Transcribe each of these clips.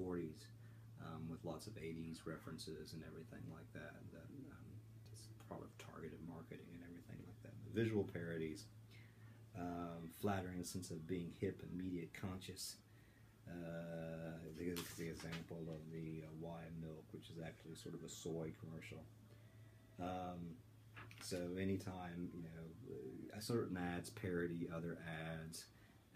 40s um, with lots of 80s references and everything like that. that um, just targeted marketing and everything like that. But visual parodies, um, flattering sense of being hip and media conscious. Uh, the, the example of the uh, Y milk, which is actually sort of a soy commercial. Um, so anytime you know, certain ads parody other ads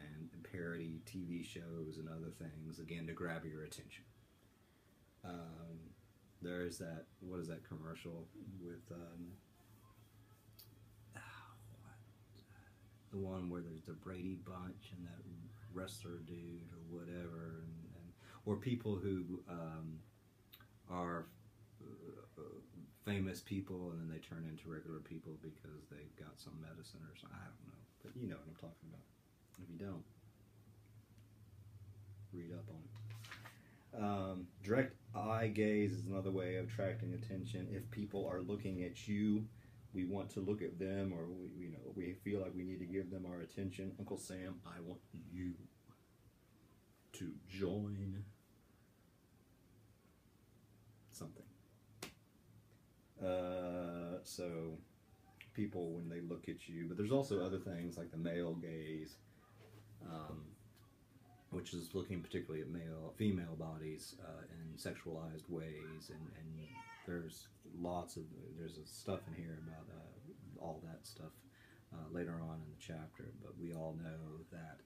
and, parody TV shows and other things again to grab your attention. Um, there's that what is that commercial with um, ah, what? the one where there's the Brady Bunch and that wrestler dude or whatever, and, and or people who um, are uh, famous people and then they turn into regular people because they've got some medicine or something. I don't know, but you know what I'm talking about. If you don't, read up on it. Um, direct eye gaze is another way of attracting attention. If people are looking at you, we want to look at them, or we, you know, we feel like we need to give them our attention. Uncle Sam, I want you to join something. Uh, so people when they look at you, but there's also other things like the male gaze, um, which is looking particularly at male, female bodies uh, in sexualized ways, and, and there's lots of there's stuff in here about uh, all that stuff uh, later on in the chapter. But we all know that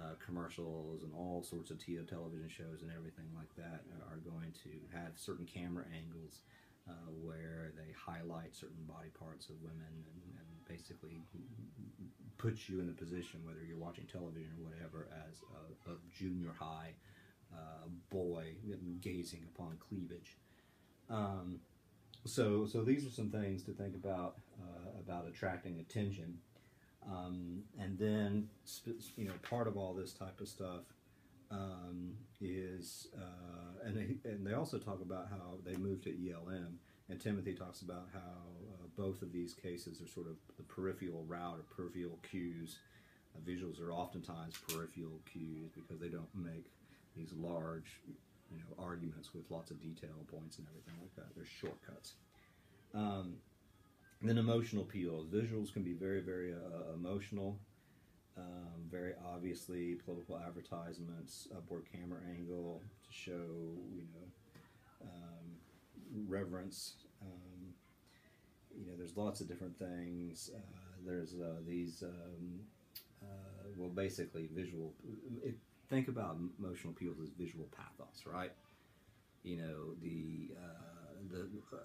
uh, commercials and all sorts of television shows and everything like that are going to have certain camera angles uh, where they highlight certain body parts of women and, and basically puts you in the position, whether you're watching television or whatever, as a, a junior high uh, boy gazing upon cleavage. Um, so, so these are some things to think about uh, about attracting attention. Um, and then, you know, part of all this type of stuff um, is, uh, and they and they also talk about how they moved to ELM, and Timothy talks about how uh, both of these cases are sort of the peripheral route or peripheral cues. Uh, visuals are oftentimes peripheral cues because they don't make these large, you know, arguments with lots of detail points and everything like that. They're shortcuts. Um, then emotional appeals. Visuals can be very, very uh, emotional. Um, very obviously, political advertisements, upward camera angle to show, you know, um, reverence. You know, there's lots of different things. Uh, there's uh, these, um, uh, well, basically visual. It, think about emotional appeals as visual pathos, right? You know, the uh, the uh,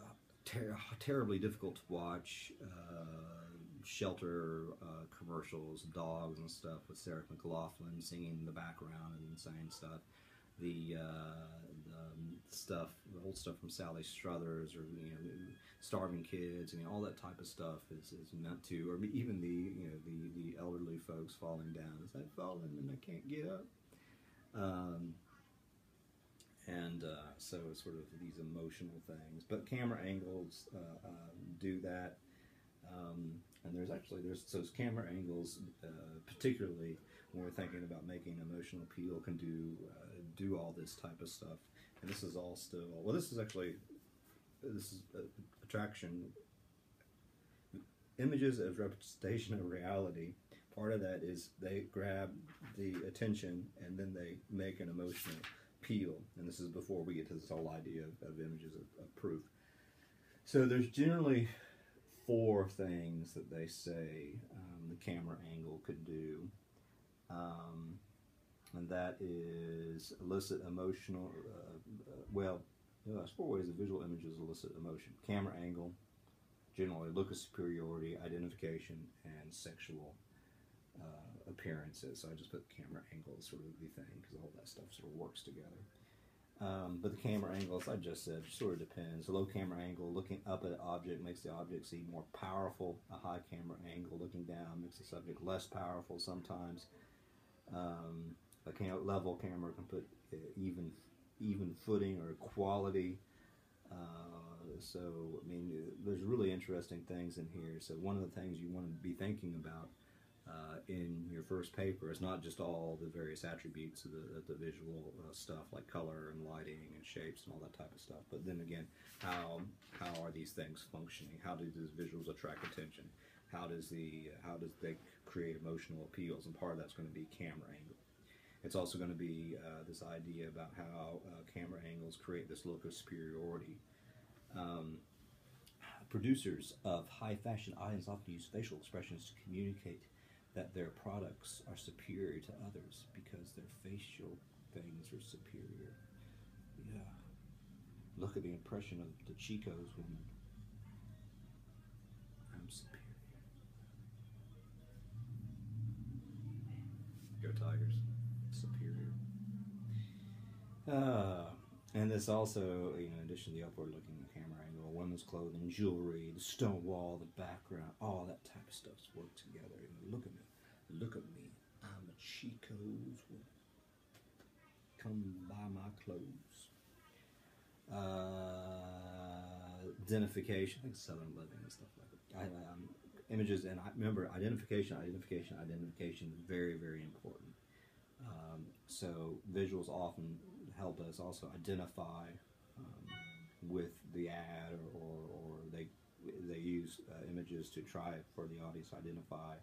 ter- terribly difficult to watch uh, shelter uh, commercials, dogs and stuff with Sarah McLachlan singing in the background and saying stuff. The, stuff, the old stuff from Sally Struthers, or you know, starving kids, and you know, all that type of stuff is, is meant to, or even the you know the, the elderly folks falling down. Is that falling and I can't get up? Um, and uh, so it's sort of these emotional things. But camera angles uh, uh, do that, um, and there's actually there's those camera angles, uh, particularly when we're thinking about making emotional appeal, can do uh, do all this type of stuff. And this is all still well. This is actually this is attraction images as representation of reality. Part of that is they grab the attention and then they make an emotional appeal. And this is before we get to this whole idea of, of images of, of, proof. So there's generally four things that they say um, the camera angle could do. Um, and that is elicit emotional, uh, well, there's four ways the visual images elicit emotion. Camera angle, generally look of superiority, identification, and sexual uh, appearances. So I just put camera angle as sort of the thing because all that stuff sort of works together. Um, but the camera angle, as I just said, sort of depends. A low camera angle, looking up at an object, makes the object seem more powerful. A high camera angle, looking down, makes the subject less powerful sometimes. Um, a cam- level camera can put uh, even even footing or quality. Uh, so, I mean, there's really interesting things in here. So, one of the things you want to be thinking about uh, in your first paper is not just all the various attributes of the, of the visual uh, stuff like color and lighting and shapes and all that type of stuff, but then again, how how are these things functioning? How do these visuals attract attention? How does the how does they create emotional appeals? And part of that's going to be camera angle. It's also going to be uh, this idea about how uh, camera angles create this look of superiority. Um, producers of high fashion items often use facial expressions to communicate that their products are superior to others because their facial things are superior. Yeah. Look at the impression of the Chico's woman. I'm superior. Go Tigers. Superior. Uh, and this also, you know, in addition to the upward looking camera angle, women's clothing, jewelry, the stone wall, the background, all that type of stuff's worked together. Know, look at me. Look at me. I'm a Chico's woman. Come buy my clothes. Uh, identification, like Southern Living and stuff like that. I, um, images and I, remember identification, identification, identification is very, very important. Um, so visuals often help us also identify um, with the ad, or, or, or they they use uh, images to try for the audience to identify.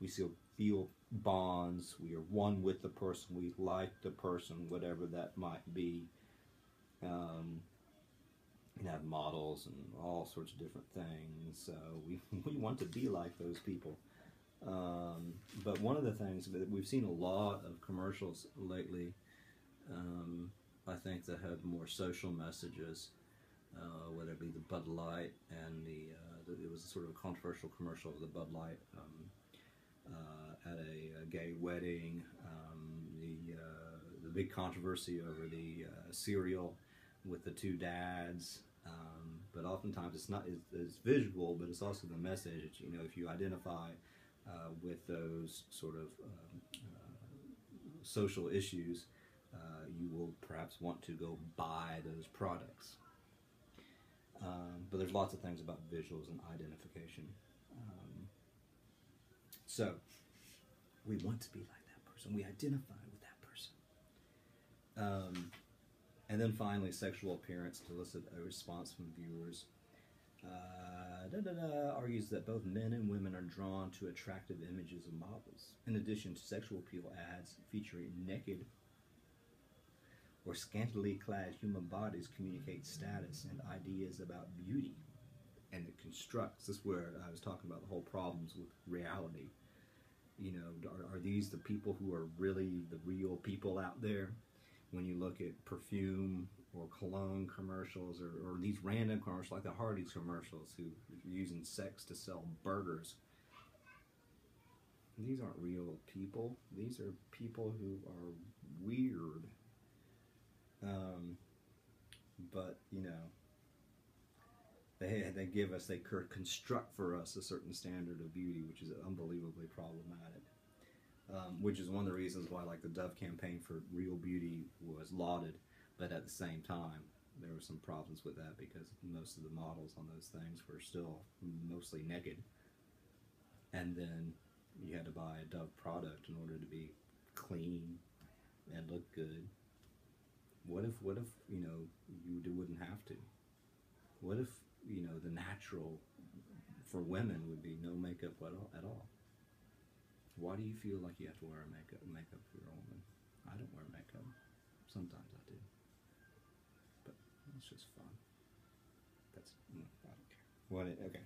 We still feel bonds. We are one with the person. We like the person, whatever that might be. Um, and have models and all sorts of different things. So we we want to be like those people. Um, but one of the things that we've seen a lot of commercials lately, um, I think they have more social messages, uh, whether it be the Bud Light and the, uh, the, it was a sort of a controversial commercial of the Bud Light um, uh, at a, a, gay wedding, um, the uh, the big controversy over the uh, cereal with the two dads. Um, but oftentimes it's not it's, it's, visual, but it's also the message. You know, if you identify uh, with those sort of um, social issues, uh, you will perhaps want to go buy those products. Um, but there's lots of things about visuals and identification. Um, so we want to be like that person. We identify with that person. Um, and then finally, sexual appearance to elicit a response from viewers. Uh, da, da, da, argues that both men and women are drawn to attractive images of models. In addition to sexual appeal ads featuring naked or scantily clad human bodies communicate status and ideas about beauty. And it constructs, this is where I was talking about the whole problems with reality. You know, are, are these the people who are really the real people out there? When you look at perfume or cologne commercials or, or these random commercials like the Hardee's commercials who are using sex to sell burgers. These aren't real people. These are people who are weird. Um, but you know, they they give us they construct for us a certain standard of beauty, which is unbelievably problematic. Um, which is one of the reasons why, like the Dove campaign for real beauty was lauded but at the same time, there were some problems with that because most of the models on those things were still mostly naked. And then you had to buy a Dove product in order to be clean and look good. What if, what if, you know, you wouldn't have to? What if, you know, the natural for women would be no makeup at all? At all? Why do you feel like you have to wear makeup makeup for a woman? I don't wear makeup. Sometimes I do. But it's just fun. That's I don't care. What? It, okay.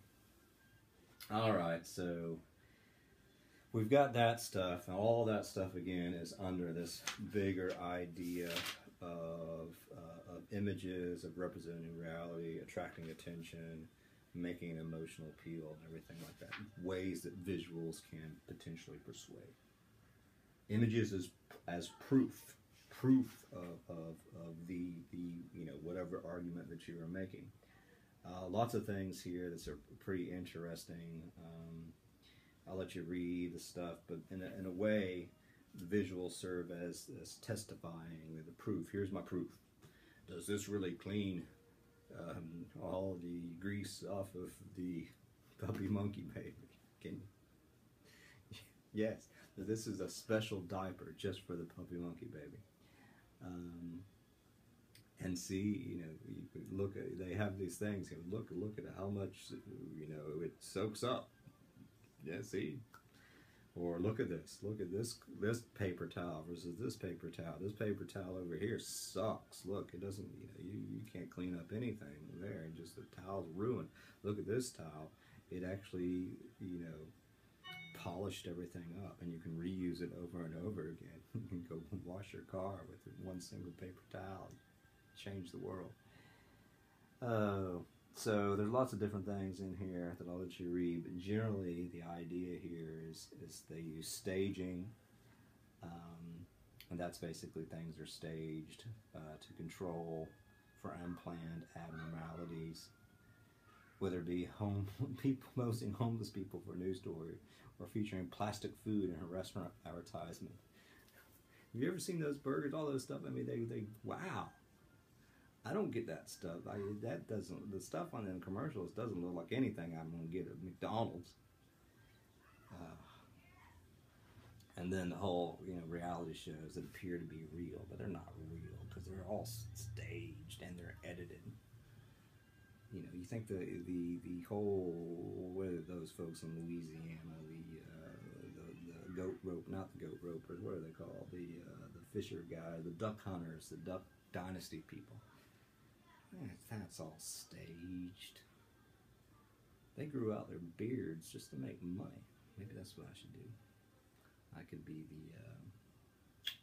All right. So we've got that stuff, and all that stuff again is under this bigger idea of uh, of images, of representing reality, attracting attention, making an emotional appeal, and everything like that. Ways that visuals can potentially persuade. Images as as proof proof of, of, of the, the, you know, whatever argument that you are making. Uh, lots of things here that are pretty interesting. Um, I'll let you read the stuff, but in a, in a way, the visuals serve as, as testifying the proof. Here's my proof. Does this really clean um, all the grease off of the puppy monkey baby? Can Yes, this is a special diaper just for the puppy monkey baby. Um, and see, you know, you look at they have these things. Know, look, look at how much you know it soaks up. Yeah, see. Or look at this. Look at this. This paper towel versus this paper towel. This paper towel over here sucks. Look, it doesn't. You know, you, you can't clean up anything there. And Just the towel's ruined. Look at this towel. It actually, you know, polished everything up, and you can reuse it over and over again. you can go wash your car with one single paper towel change the world. Uh, so there's lots of different things in here that I'll let you read, but generally the idea here is is they use staging, um, and that's basically things are staged uh, to control for unplanned abnormalities, whether it be home people posting homeless people for a news story or featuring plastic food in a restaurant advertisement. Have you ever seen those burgers? All those stuff. I mean, they they wow. I don't get that stuff. I, that doesn't the stuff on the commercials doesn't look like anything I'm to get at McDonald's. Uh, and then the whole you know reality shows that appear to be real, but they're not real because they're all staged and they're edited. You know, you think the the the whole whether those folks in Louisiana the uh, the goat rope, not the goat ropers, what are they called? The uh, the fisher guy, the duck hunters, the duck dynasty people that's all staged. They grew out their beards just to make money. Maybe that's what I should do. I could be the, uh,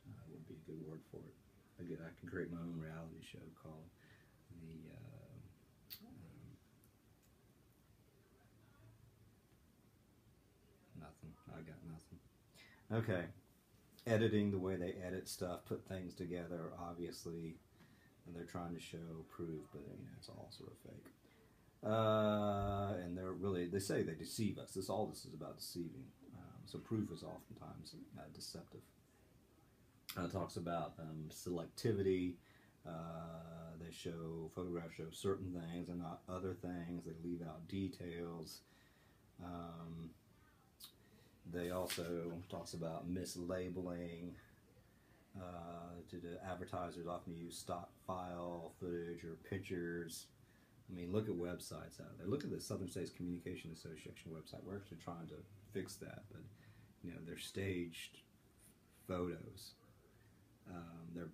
uh, would be a good word for it. I could, I could create my own reality show called the, uh, um, nothing. I got nothing. Okay. Editing the way they edit stuff, put things together, obviously and they're trying to show proof, but you know it's all sort of fake. Uh, and they're really they say they deceive us. This all this is about deceiving. Um, so proof is oftentimes uh, deceptive. Uh, it talks about um, selectivity. Uh, they show photographs show certain things and not other things. They leave out details. Um, they also talks about mislabeling. Uh, to the advertisers often use stock file footage or pictures. I mean, look at websites out there. Look at the Southern States Communication Association website. We're actually trying to fix that, but you know, they're staged photos. Um, they're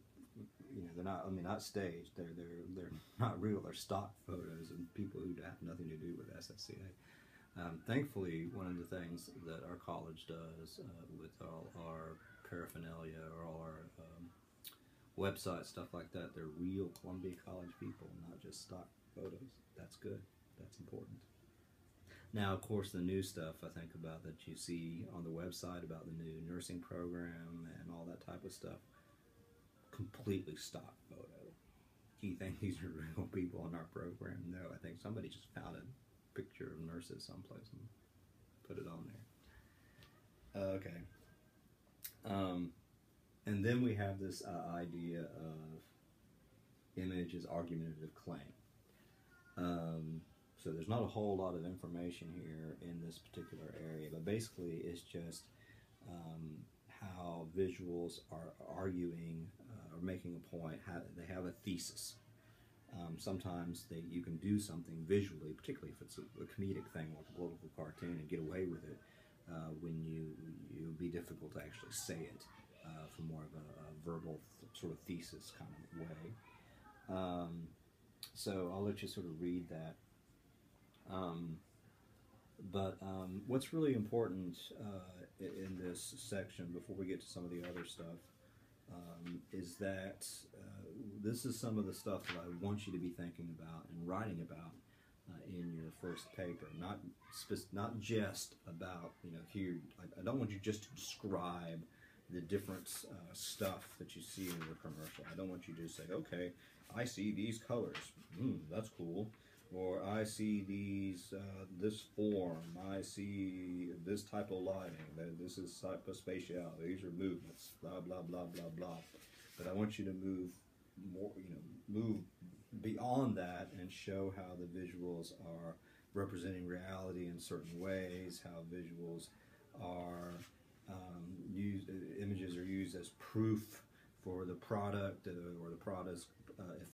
you know they're not. I mean, not staged. They're they're they're not real. They're stock photos and people who have nothing to do with SSCA. Um, thankfully, one of the things that our college does uh, with all our paraphernalia or all our um, website stuff like that, they're real Columbia College people, not just stock photos. That's good. That's important. Now, of course, the new stuff I think about that you see on the website about the new nursing program and all that type of stuff, completely stock photo. Do you think these are real people in our program? No, I think somebody just found a picture of nurses someplace and put it on there. Okay. Um, and then we have this uh, idea of image as argumentative claim. Um, so there's not a whole lot of information here in this particular area, but basically it's just um, how visuals are arguing uh, or making a point. How they have a thesis. Um, sometimes they, you can do something visually, particularly if it's a, a, comedic thing like a political cartoon, and get away with it. Uh, when you it would be difficult to actually say it uh, for more of a, a verbal sort of thesis kind of way. Um, so I'll let you sort of read that. Um, but um, what's really important uh, in this section, before we get to some of the other stuff, um, is that uh, this is some of the stuff that I want you to be thinking about and writing about in your first paper. Not not just about you know here. I, I, don't want you just to describe the different uh, stuff that you see in your commercial. I don't want you to say, okay, I see these colors. Mm, that's cool. Or I see these uh, this form. I see this type of lighting. This is type of. These are movements. Blah blah blah blah blah. But I want you to move more. You know, move beyond that and show how the visuals are representing reality in certain ways, how visuals are um, used images are used as proof for the product uh, or the product's uh,